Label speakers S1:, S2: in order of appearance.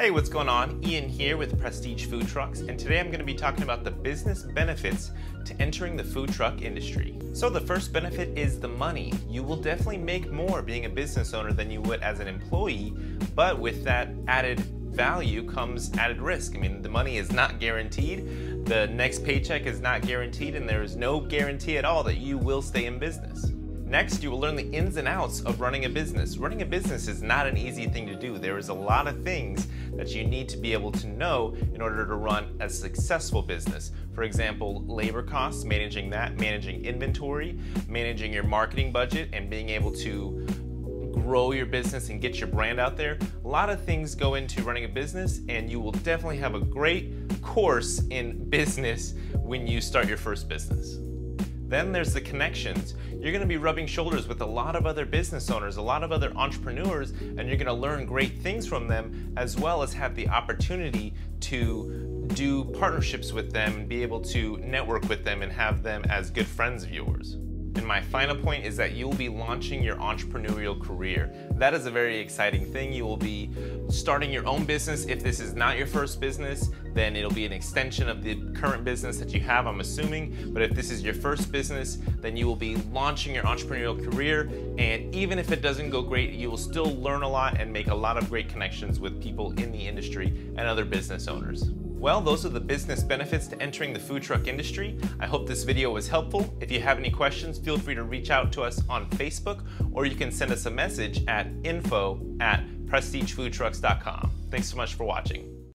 S1: Hey, what's going on? Ian here with Prestige Food Trucks, and today I'm going to be talking about the business benefits to entering the food truck industry. So, the first benefit is the money. You will definitely make more being a business owner than you would as an employee, but with that added value comes added risk. I mean, the money is not guaranteed, the next paycheck is not guaranteed, and there is no guarantee at all that you will stay in business. Next, you will learn the ins and outs of running a business. Running a business is not an easy thing to do. There is a lot of things that you need to be able to know in order to run a successful business. For example, labor costs, managing that, managing inventory, managing your marketing budget, and being able to grow your business and get your brand out there. A lot of things go into running a business, and you will definitely have a great course in business when you start your first business. Then there's the connections. You're gonna be rubbing shoulders with a lot of other business owners, a lot of other entrepreneurs, and you're gonna learn great things from them, as well as have the opportunity to do partnerships with them and be able to network with them and have them as good friends of yours. And my final point is that you'll be launching your entrepreneurial career. That is a very exciting thing. You will be starting your own business. If this is not your first business, then it'll be an extension of the current business that you have, I'm assuming. But if this is your first business, then you will be launching your entrepreneurial career. And even if it doesn't go great, you will still learn a lot and make a lot of great connections with people in the industry and other business owners. Well, those are the business benefits to entering the food truck industry. I hope this video was helpful. If you have any questions, feel free to reach out to us on Facebook or you can send us a message at info at prestigefoodtrucks.com. Thanks so much for watching.